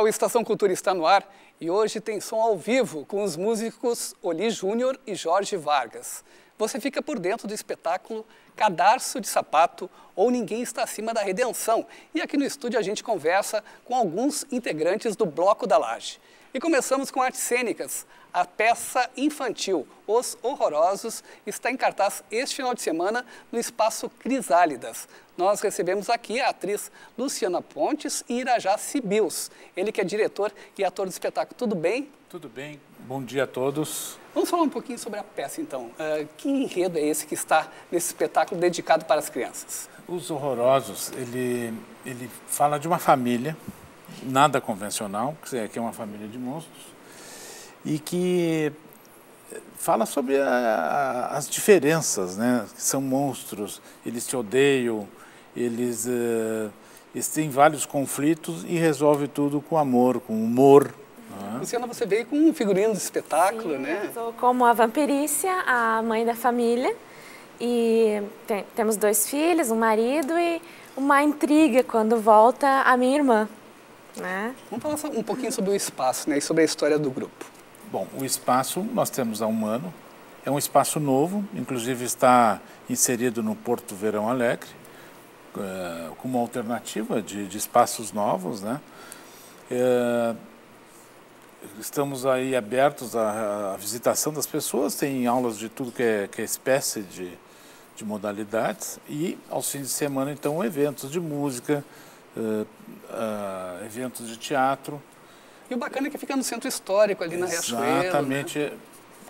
O Estação Cultura está no ar e hoje tem som ao vivo com os músicos Oli Júnior e Jorge Vargas. Você fica por dentro do espetáculo Cadarço de Sapato ou Ninguém Está Acima da Redenção. E aqui no estúdio a gente conversa com alguns integrantes do Bloco da Laje. E começamos com artes cênicas. A peça infantil Os Horrorosos está em cartaz este final de semana no Espaço Crisálidas. Nós recebemos aqui a atriz Luciana Pontes e Irajá Sibils. Ele que é diretor e ator do espetáculo. Tudo bem? Tudo bem. Bom dia a todos. Vamos falar um pouquinho sobre a peça, então. Uh, que enredo é esse que está nesse espetáculo dedicado para as crianças? Os Horrorosos, ele, ele fala de uma família, nada convencional, que é uma família de monstros, e que fala sobre a, as diferenças, né? São monstros, eles se odeiam, eles, uh, eles têm vários conflitos e resolve tudo com amor, com humor. Né? Luciana, você veio com um figurino de espetáculo, Sim, né? Eu sou como a vampirícia, a mãe da família. E tem, temos dois filhos, um marido e uma intriga quando volta a minha irmã. Né? Vamos falar um pouquinho sobre o espaço né, e sobre a história do grupo. Bom, o espaço nós temos há um ano. É um espaço novo, inclusive está inserido no Porto Verão Alegre, é, como alternativa de, de, espaços novos, né? É, estamos aí abertos à, à, visitação das pessoas, tem aulas de tudo que é, que é espécie de, de modalidades e aos fins de semana então eventos de música, uh, uh, eventos de teatro. E o bacana é que fica no centro histórico, ali na Riachuelo. Exatamente. Né?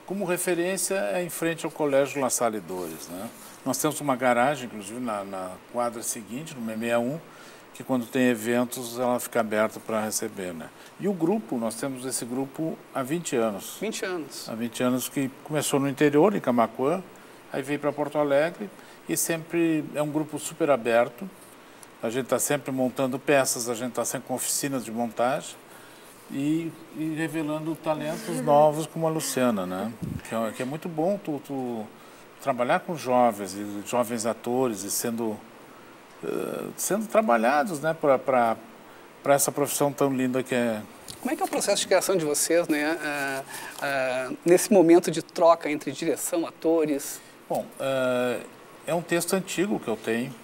Como referência, é em frente ao Colégio La Salle Dores. Né? Nós temos uma garagem, inclusive, na, na quadra seguinte, no 61, que quando tem eventos ela fica aberta para receber. Né? E o grupo, nós temos esse grupo há 20 anos. 20 anos. Há 20 anos que começou no interior, em Camacuã, aí veio para Porto Alegre e sempre é um grupo super aberto. A gente está sempre montando peças, a gente está sempre com oficinas de montagem e, e revelando talentos novos como a Luciana, né? Que é, que é muito bom tu, tu, trabalhar com jovens e jovens atores e sendo uh, sendo trabalhados, né? Para para essa profissão tão linda que é. Como é que é o processo de criação de vocês, né? Uh, uh, nesse momento de troca entre direção, atores? Bom, é um texto antigo que eu tenho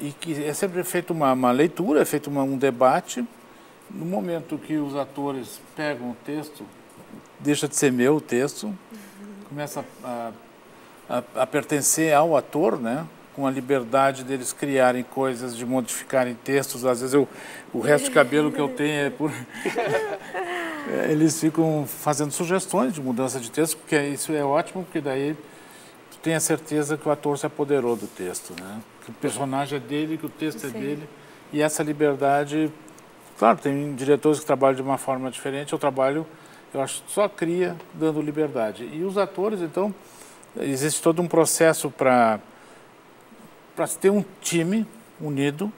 e que é sempre feita uma, uma leitura, é feito uma, um debate no momento que os atores pegam o texto, deixa de ser meu o texto, começa a, a, a pertencer ao ator, né? com a liberdade deles criarem coisas, de modificarem textos. Às vezes eu, o resto de cabelo que eu tenho é por. Eles ficam fazendo sugestões de mudança de texto, porque isso é ótimo, porque daí tu tem a certeza que o ator se apoderou do texto, né? Que o personagem é dele, que o texto Sim. é dele. E essa liberdade Claro, tem diretores que trabalham de uma forma diferente, eu trabalho, eu acho, só cria dando liberdade. E os atores, então, existe todo um processo para para ter um time unido.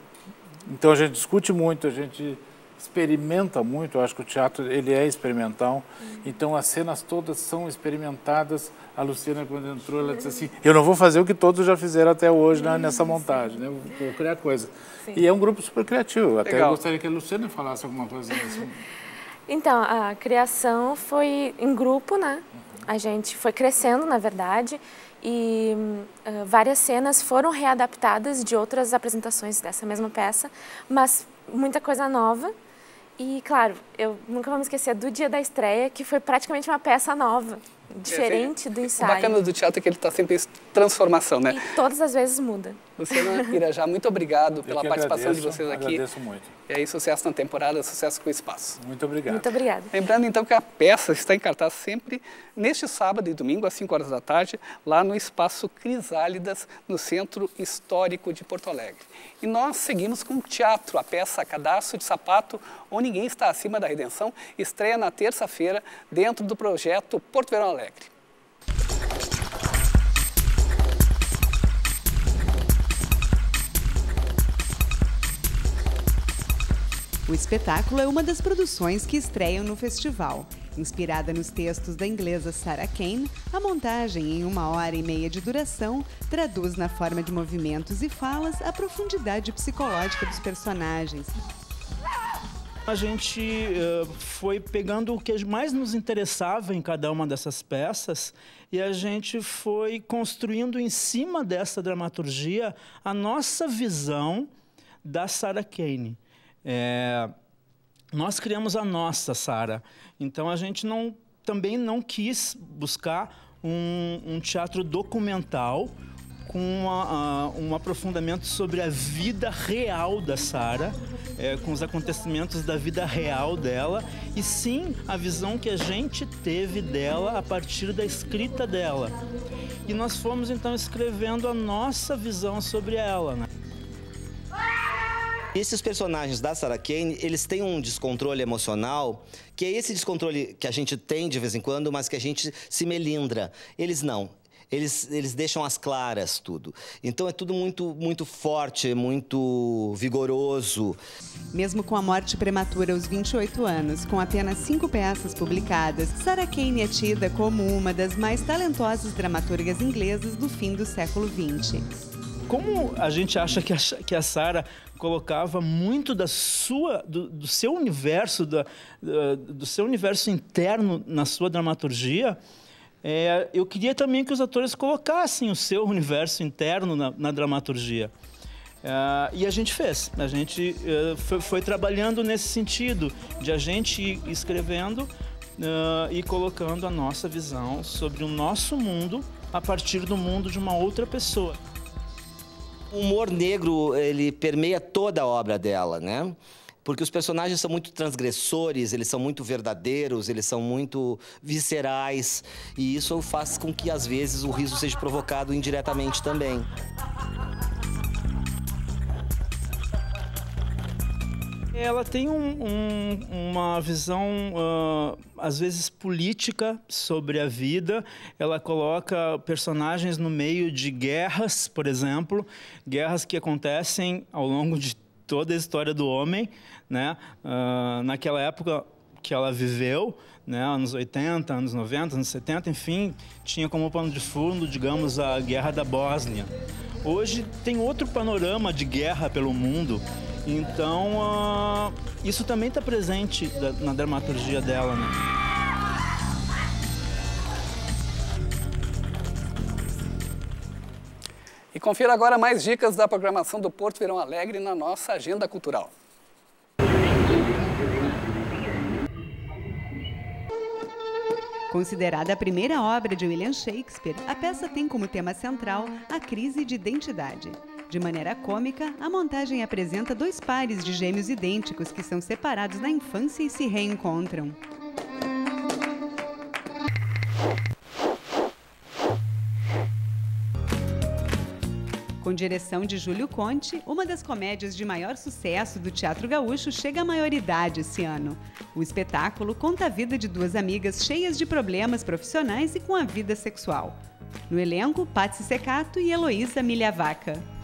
Então a gente discute muito, a gente experimenta muito, eu acho que o teatro ele é experimental. Uhum. Então as cenas todas são experimentadas. A Luciana quando entrou, ela disse assim: "Eu não vou fazer o que todos já fizeram até hoje né, nessa montagem, né? Vou criar coisa". Sim. E é um grupo super criativo. Até Legal. gostaria que a Luciana falasse alguma coisa nisso. Então, a criação foi em grupo, né? Uhum. A gente foi crescendo, na verdade, e uh, várias cenas foram readaptadas de outras apresentações dessa mesma peça, mas muita coisa nova. E, claro, eu nunca vou me esquecer do dia da estreia, que foi praticamente uma peça nova, diferente do ensaio. O bacana do teatro é que ele está sempre em transformação, né? E todas as vezes muda. Luciana Irajá, muito obrigado pela participação agradeço, de vocês aqui. Agradeço muito. E aí, sucesso na temporada, sucesso com o espaço. Muito obrigado. Muito obrigada. Lembrando, então, que a peça está em cartaz sempre neste sábado e domingo, às 5 horas da tarde, lá no Espaço Crisálidas, no Centro Histórico de Porto Alegre. E nós seguimos com o teatro. A peça Cadastro de Sapato, ou Ninguém Está Acima da Redenção, estreia na terça-feira, dentro do projeto Porto Verão Alegre. Espetáculo é uma das produções que estreiam no festival. Inspirada nos textos da inglesa Sarah Kane, a montagem, em uma hora e meia de duração, traduz na forma de movimentos e falas a profundidade psicológica dos personagens. A gente uh, foi pegando o que mais nos interessava em cada uma dessas peças e a gente foi construindo em cima dessa dramaturgia a nossa visão da Sarah Kane. É, nós criamos a nossa Sarah, então a gente não, também não quis buscar um, um teatro documental com uma, uh, um aprofundamento sobre a vida real da Sara, é, com os acontecimentos da vida real dela, e sim a visão que a gente teve dela a partir da escrita dela. E nós fomos então escrevendo a nossa visão sobre ela. Né? Esses personagens da Sarah Kane, eles têm um descontrole emocional, que é esse descontrole que a gente tem de vez em quando, mas que a gente se melindra. Eles não eles, eles deixam as claras tudo. Então é tudo muito, muito forte, muito vigoroso. Mesmo com a morte prematura aos 28 anos, com apenas cinco peças publicadas, Sarah Kane é tida como uma das mais talentosas dramaturgas inglesas do fim do século XX. Como a gente acha que a, que a Sarah colocava muito da sua, do, do seu universo, da, do seu universo interno na sua dramaturgia, é, eu queria também que os atores colocassem o seu universo interno na, na dramaturgia. É, e a gente fez. A gente é, foi, foi, trabalhando nesse sentido, de a gente ir escrevendo é, e colocando a nossa visão sobre o nosso mundo a partir do mundo de uma outra pessoa. O humor negro, ele permeia toda a obra dela, né? porque os personagens são muito transgressores, eles são muito verdadeiros, eles são muito viscerais, e isso faz com que às vezes o riso seja provocado indiretamente também. Ela tem um, um, uma visão, uh, às vezes, política sobre a vida. Ela coloca personagens no meio de guerras, por exemplo, guerras que acontecem ao longo de toda a história do homem, né? Uh, naquela época que ela viveu, né, anos 80, anos 90, anos 70, enfim, tinha como pano de fundo, digamos, a Guerra da Bósnia. Hoje tem outro panorama de guerra pelo mundo, então uh, isso também está presente da, na dramaturgia dela, né? E confira agora mais dicas da programação do Porto Verão Alegre na nossa agenda cultural. Considerada a primeira obra de William Shakespeare, a peça tem como tema central a crise de identidade. De maneira cômica, a montagem apresenta dois pares de gêmeos idênticos que são separados na infância e se reencontram. Com direção de Júlio Conte, uma das comédias de maior sucesso do Teatro Gaúcho chega à maioridade esse ano. O espetáculo conta a vida de duas amigas cheias de problemas profissionais e com a vida sexual. No elenco, Patsy Secato e Heloísa Milhavaca.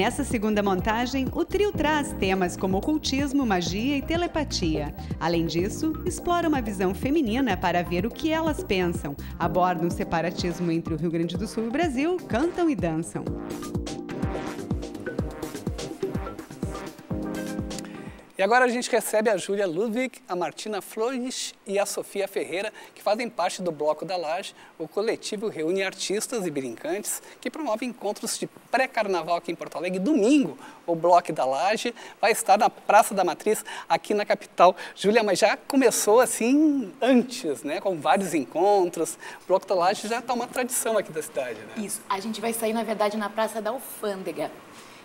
Nessa segunda montagem, o trio traz temas como ocultismo, magia e telepatia. Além disso, explora uma visão feminina para ver o que elas pensam, abordam o separatismo entre o Rio Grande do Sul e o Brasil, cantam e dançam. E agora a gente recebe a Júlia Ludwig, a Martina Flores e a Sofia Ferreira, que fazem parte do Bloco da Laje. O coletivo reúne artistas e brincantes que promove encontros de pré-carnaval aqui em Porto Alegre. Domingo, o Bloco da Laje vai estar na Praça da Matriz, aqui na capital. Júlia, mas já começou assim antes, né? Com vários encontros. O Bloco da Laje já está uma tradição aqui da cidade, né? Isso. A gente vai sair, na verdade, na Praça da Alfândega.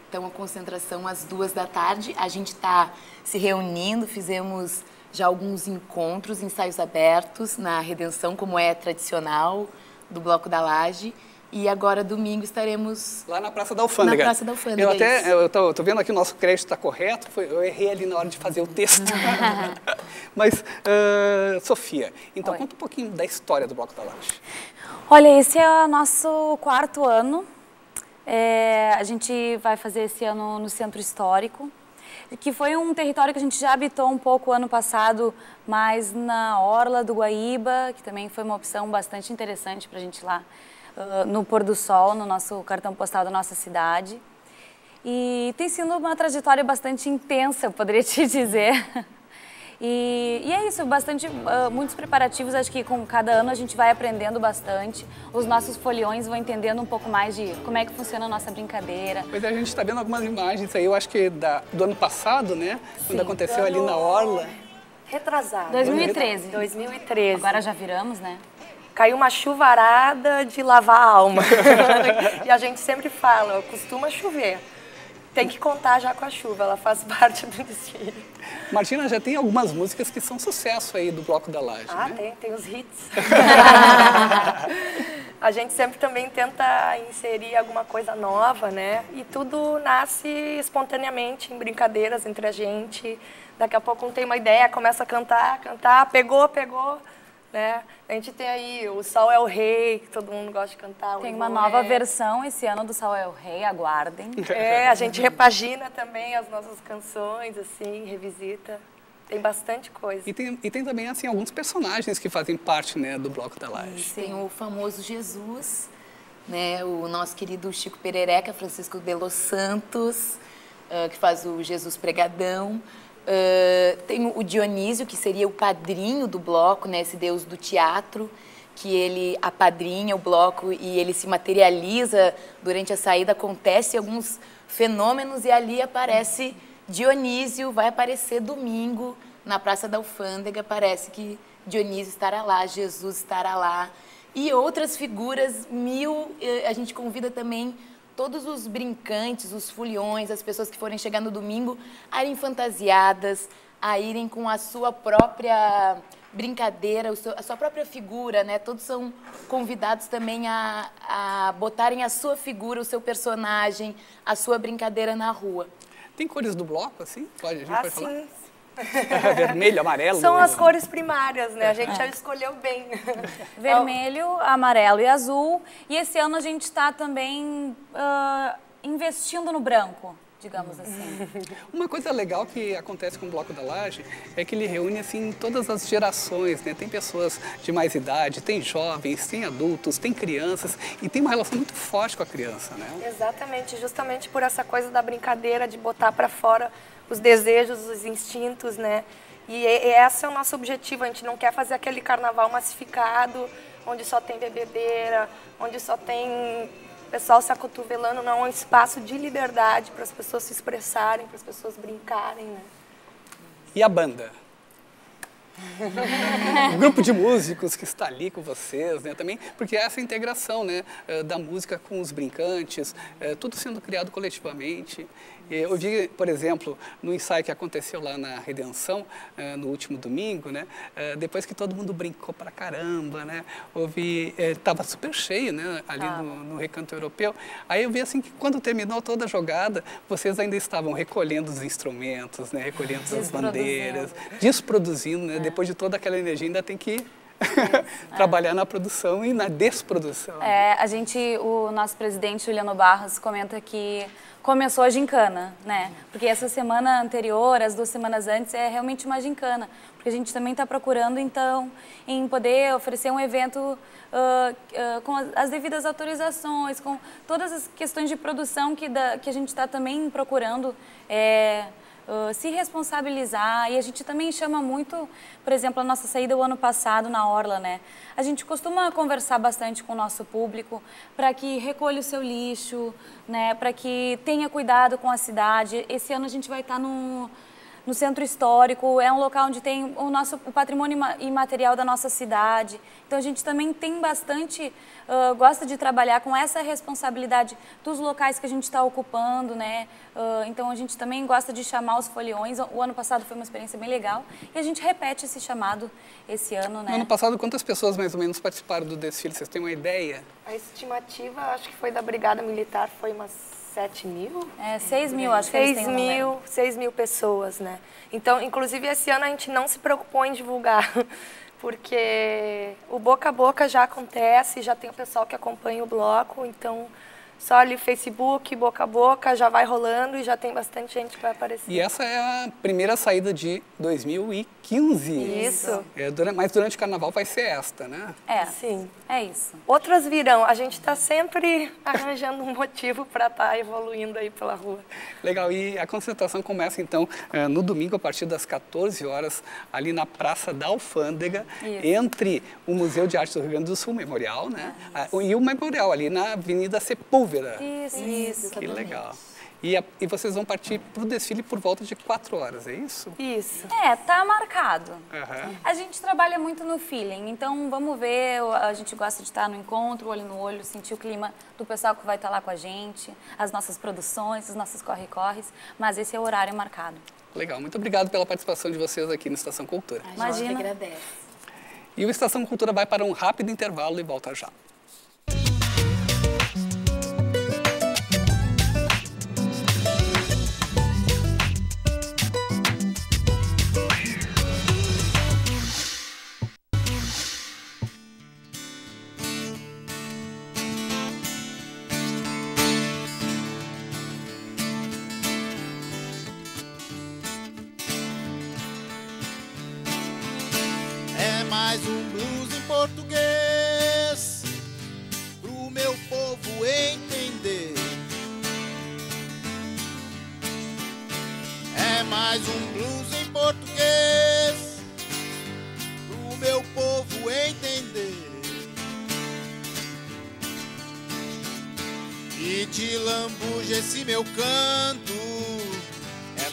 Então, a concentração às duas da tarde. A gente está se reunindo, fizemos já alguns encontros, ensaios abertos na Redenção, como é tradicional, do Bloco da Laje. E agora, domingo, estaremos... Lá na Praça da Alfândega. Na Praça da Alfândega, Eu até, eu tô, tô, vendo aqui o nosso crédito está correto, foi, eu errei ali na hora de fazer o texto. Mas, uh, Sofia, então Oi. conta um pouquinho da história do Bloco da Laje. Olha, esse é o nosso quarto ano é, a gente vai fazer esse ano no Centro Histórico. que foi um território que a gente já habitou um pouco ano passado, mas na Orla do Guaíba, que também foi uma opção bastante interessante para a gente lá uh, no pôr do sol, no nosso cartão postal da nossa cidade. E tem sido uma trajetória bastante intensa, eu poderia te dizer. E, e, é isso, bastante, uh, muitos preparativos. Acho que com cada ano a gente vai aprendendo bastante. Os nossos foliões vão entendendo um pouco mais de como é que funciona a nossa brincadeira. Pois é, a gente está vendo algumas imagens aí, eu acho que da, do ano passado, né? Sim. Quando aconteceu ali na Orla. Retrasado. 2013. 2013. Agora já viramos, né? Caiu uma chuvarada de lavar a alma. e a gente sempre fala, costuma chover tem que contar já com a chuva, ela faz parte do desfile. Martina, já tem algumas músicas que são sucesso aí do Bloco da Laje, Ah, né? tem, tem os hits. a gente sempre também tenta inserir alguma coisa nova, né? E tudo nasce espontaneamente, em brincadeiras entre a gente. Daqui a pouco um tem uma ideia, começa a cantar, cantar, pegou, pegou né? A gente tem aí o Sol é o Rei, que todo mundo gosta de cantar. Tem uma nova é. versão esse ano do Sol é o Rei, aguardem. É, a gente repagina também as nossas canções, assim, revisita. Tem bastante coisa. E tem, e tem também, assim, alguns personagens que fazem parte, né, do Bloco da Laje. Tem o famoso Jesus, né, o nosso querido Chico Perereca, Francisco de Los Santos, uh, que faz o Jesus Pregadão. Uh, tem o Dionísio, que seria o padrinho do bloco, né, esse deus do teatro, que ele apadrinha o bloco e ele se materializa durante a saída. Acontece alguns fenômenos e ali aparece Dionísio, vai aparecer domingo na Praça da Alfândega. Parece que Dionísio estará lá, Jesus estará lá. E outras figuras mil. Eh, a gente convida também todos os brincantes, os foliões, as pessoas que forem chegar no domingo, a irem fantasiadas, a irem com a sua própria brincadeira, a sua própria figura, né? Todos são convidados também a, a botarem a sua figura, o seu personagem, a sua brincadeira na rua. Tem cores do bloco, assim? Pode, a gente ah, pode sim. falar? Vermelho, amarelo? São as cores primárias, né? A gente já escolheu bem. Vermelho, amarelo e azul. E esse ano a gente está também uh, investindo no branco digamos assim. Uma coisa legal que acontece com o Bloco da Laje é que ele reúne assim todas as gerações, né? Tem pessoas de mais idade, tem jovens, tem adultos, tem crianças e tem uma relação muito forte com a criança, né? Exatamente, justamente por essa coisa da brincadeira de botar para fora os desejos, os instintos, né? E, e esse é o nosso objetivo. A gente não quer fazer aquele carnaval massificado, onde só tem bebedeira, onde só tem pessoal se acotovelando. Não, é um espaço de liberdade para as pessoas se expressarem, para as pessoas brincarem, né? E a banda? um grupo de músicos que está ali com vocês, né, também, porque é essa integração, né, eh, da música com os brincantes, é, tudo sendo criado coletivamente. Eu vi, por exemplo, no ensaio que aconteceu lá na Redenção, eh, no último domingo, né, eh, depois que todo mundo brincou pra caramba, né, houve, estava eh, super cheio, né, ali ah. no, no, Recanto Europeu. Aí eu vi assim que quando terminou toda a jogada, vocês ainda estavam recolhendo os instrumentos, né, recolhendo as bandeiras, desproduzindo, né, é. depois de toda aquela energia ainda tem que trabalhar na produção e na desprodução. É, a gente, o nosso presidente Juliano Barros comenta que começou a gincana, né? Porque essa semana anterior, as duas semanas antes, é realmente uma gincana. Porque a gente também está procurando, então, em poder oferecer um evento uh, uh, com as devidas autorizações, com todas as questões de produção que, da, que a gente está também procurando. É, uh, se responsabilizar. E a gente também chama muito, por exemplo, a nossa saída o ano passado na Orla, né? A gente costuma conversar bastante com o nosso público para que recolha o seu lixo, né? Para que tenha cuidado com a cidade. Esse ano a gente vai estar tá no no centro histórico, é um local onde tem o nosso o patrimônio imaterial da nossa cidade. Então a gente também tem bastante, uh, gosta de trabalhar com essa responsabilidade dos locais que a gente está ocupando, né? Uh, então a gente também gosta de chamar os foliões. O ano passado foi uma experiência bem legal e a gente repete esse chamado esse ano, né? No ano passado, quantas pessoas mais ou menos participaram do desfile? Vocês têm uma ideia? A estimativa, acho que foi da Brigada Militar, foi umas 7 mil? É, 6 mil, acho que 6 mil, 6 mil pessoas, né? Então, inclusive, esse ano a gente não se preocupou em divulgar, porque o boca a boca já acontece, já tem o pessoal que acompanha o bloco, então só ali Facebook, boca a boca, já vai rolando e já tem bastante gente que vai aparecer. E essa é a primeira saída de 2015. Isso. É, durante, mas durante o carnaval vai ser esta, né? É, Sim. é isso. Outras virão. A gente está sempre arranjando um motivo para estar tá evoluindo aí pela rua. Legal. E a concentração começa então eh, no domingo a partir das 14 horas ali na Praça da Alfândega, Isso. entre o Museu de Arte do Rio Grande do Sul, Memorial, né? Ah, e o Memorial ali na Avenida Sepúlveda. Isso, Isso, Que exatamente. legal. E, a- e vocês vão partir para o desfile por volta de 4 horas, é isso? Isso. É, tá marcado. Aham. A gente trabalha muito no feeling, então vamos ver, a gente gosta de estar no encontro, olho no olho, sentir o clima do pessoal que vai estar lá com a gente, as nossas produções, os nossos corre-corres, mas esse é o horário marcado. Legal. Muito obrigado pela participação de vocês aqui no Estação Cultura. A Imagina. agradece. E o Estação Cultura vai para um rápido intervalo e volta já.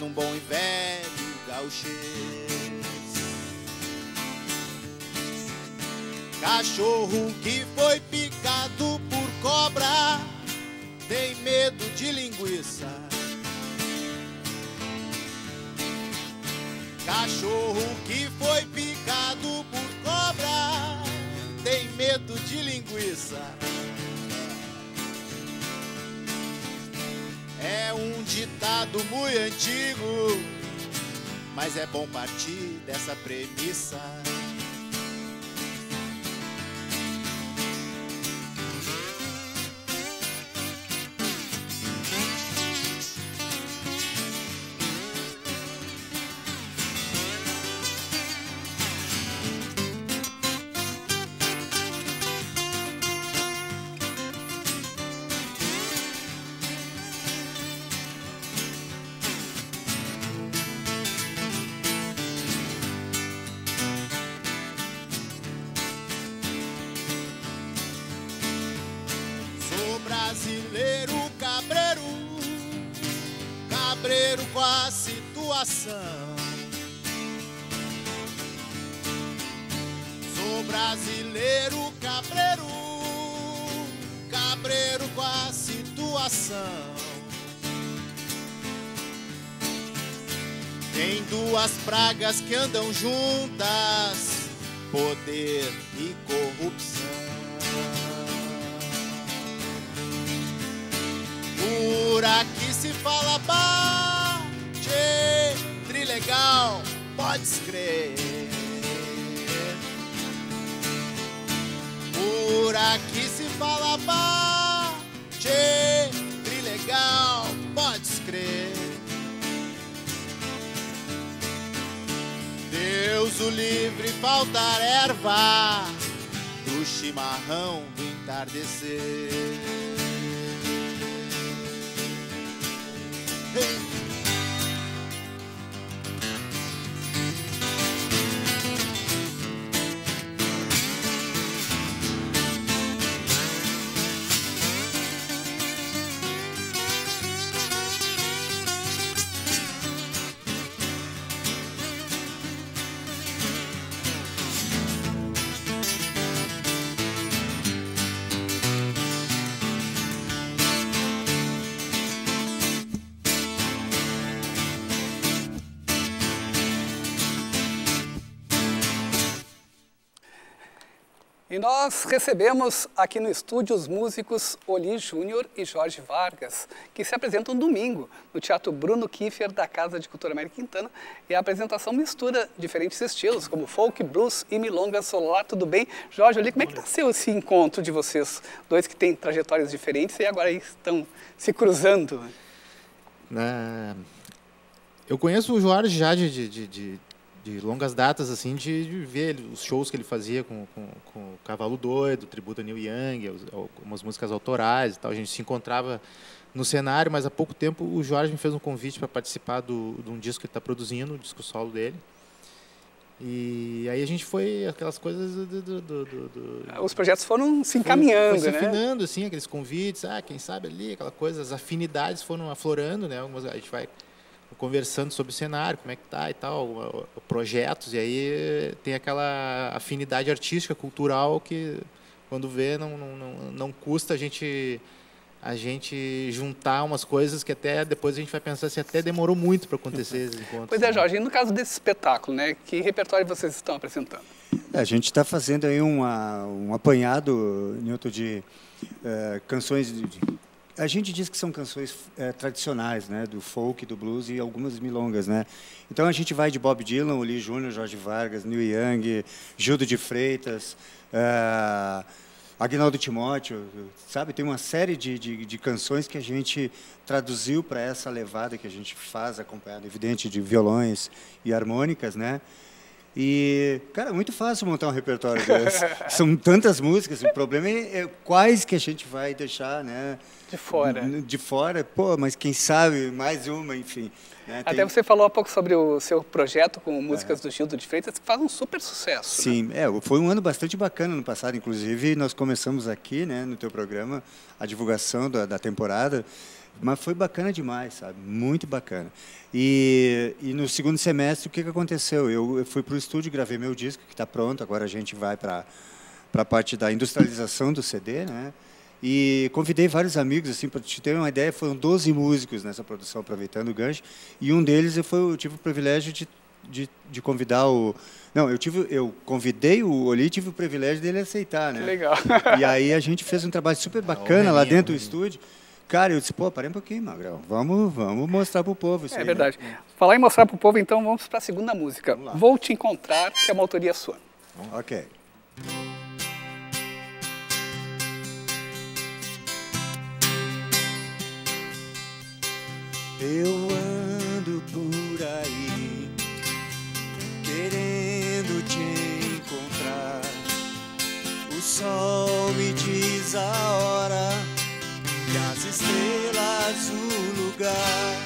Num bom e velho gauchês. Cachorro que foi picado por cobra tem medo de linguiça. Cachorro que foi picado por cobra tem medo de linguiça. É um ditado muito antigo, mas é bom partir dessa premissa. Situação. Sou brasileiro cabreiro, cabreiro com a situação. Tem duas pragas que andam juntas, poder e corrupção. Por aqui se fala bate, trilegal, pode crer. Por aqui se fala bate, trilegal, pode crer. Deus o livre faltar erva do chimarrão do entardecer. E nós recebemos aqui no estúdio os músicos Oli Júnior e Jorge Vargas, que se apresentam domingo no Teatro Bruno Kiefer da Casa de Cultura América Quintana. E a apresentação mistura diferentes estilos, como folk, blues e milongas. Olá, tudo bem? Jorge, Oli, como é que está seu esse encontro de vocês, dois que têm trajetórias diferentes e agora estão se cruzando? É, eu conheço o Jorge já de, de, de, de longas datas, assim, de, de ver os shows que ele fazia com, com, com o Cavalo Doido, Tributo a Neil Young, algumas músicas autorais e tal. A gente se encontrava no cenário, mas há pouco tempo o Jorge me fez um convite para participar do, de um disco que ele está produzindo, o disco solo dele. E aí a gente foi aquelas coisas do, do, do, do os projetos foram se encaminhando, foi, foi se né? afinando, assim, aqueles convites, ah, quem sabe ali, aquela coisa, as afinidades foram aflorando, né? Algumas, a gente vai conversando sobre o cenário, como é que tá e tal, projetos, e aí tem aquela afinidade artística, cultural, que quando vê não, não, não, custa a gente a gente juntar umas coisas que até depois a gente vai pensar se até demorou muito para acontecer esses encontros. Pois é, Jorge, e no caso desse espetáculo, né, que repertório vocês estão apresentando? É, a gente está fazendo aí uma, um apanhado, Newton, de uh, canções de, a gente diz que são canções é, tradicionais, né, do folk, do blues e algumas milongas, né. Então a gente vai de Bob Dylan, Lee Júnior, Jorge Vargas, Neil Young, Gildo de Freitas, é, Agnaldo Timóteo, sabe? Tem uma série de, de, de canções que a gente traduziu para essa levada que a gente faz, acompanhada, evidente, de violões e harmônicas, né? E, cara, é muito fácil montar um repertório desse. São tantas músicas, o problema é, é, quais que a gente vai deixar, né? De fora. De fora, pô, mas quem sabe, mais uma, enfim. Né? Até Tem... você falou há pouco sobre o seu projeto com músicas é. do Gildo de Freitas, que faz um super sucesso. Sim, né? é, foi um ano bastante bacana no passado, inclusive nós começamos aqui, né, no teu programa, a divulgação da, da temporada, mas foi bacana demais, sabe? Muito bacana. E, e no segundo semestre, o que, que aconteceu? Eu, eu fui para o estúdio, gravei meu disco, que está pronto, agora a gente vai para a parte da industrialização do CD, né? E convidei vários amigos, assim, para te ter uma ideia, foram 12 músicos nessa produção, aproveitando o gancho. E um deles eu, foi, eu tive o privilégio de, de, de convidar o. Não, eu, tive, eu convidei o Oli e tive o privilégio dele aceitar, né? Que legal. E aí a gente fez um trabalho super bacana lá dentro do estúdio. Cara, eu disse, pô, parei um pouquinho, Magrão. Vamos, vamos mostrar pro povo isso É aí, verdade. Né? Falar em mostrar pro povo, então vamos para a segunda música. Vou Te Encontrar, que é uma autoria sua. Ok. Eu ando por aí, querendo te encontrar. O sol me diz a hora estrelas o lugar.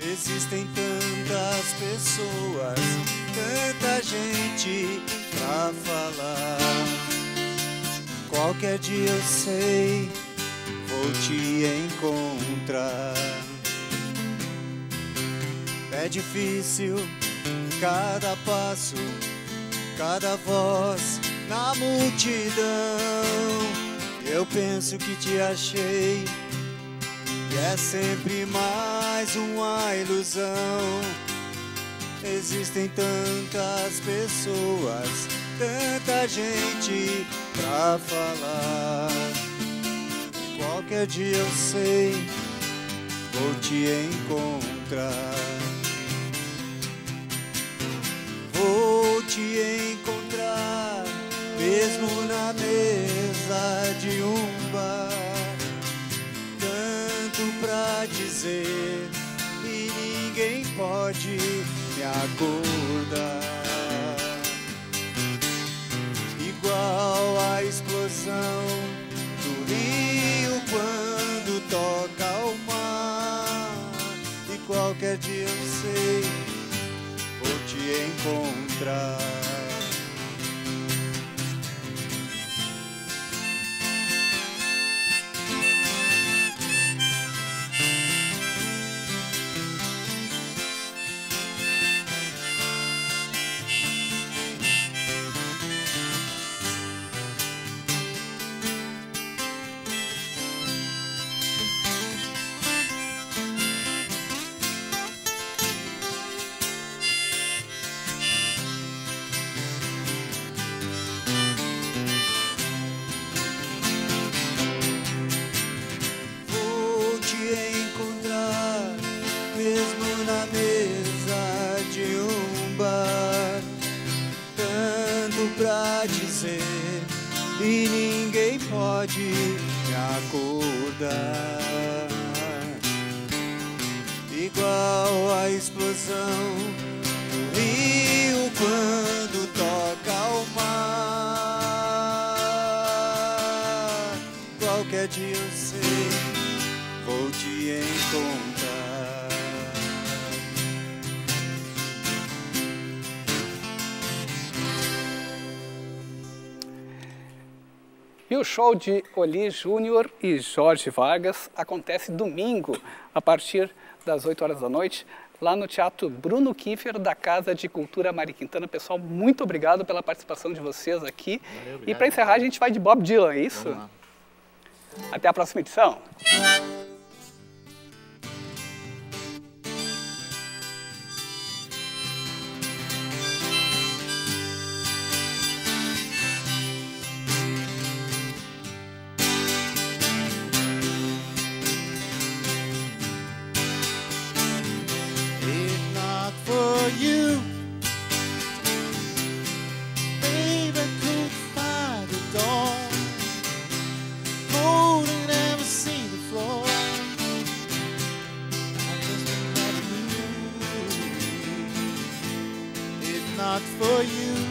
Existem tantas pessoas, tanta gente pra falar. Qualquer dia eu sei, vou te encontrar. É difícil cada passo, cada voz na multidão eu penso que te achei e é sempre mais uma ilusão. Existem tantas pessoas, tanta gente pra falar. qualquer dia eu sei, vou te encontrar. Vou te encontrar mesmo na mesa de um bar. Tanto pra dizer e ninguém pode me acordar. Igual a explosão do rio quando toca o mar. E qualquer dia eu sei, vou te encontrar. E o show de Oli Júnior e Jorge Vargas acontece domingo, a partir das 8 horas da noite, lá no Teatro Bruno Kiefer, da Casa de Cultura Mari Quintana. Pessoal, muito obrigado pela participação de vocês aqui. Valeu, e para encerrar, a gente vai de Bob Dylan, é isso? Até a próxima edição. Not for you.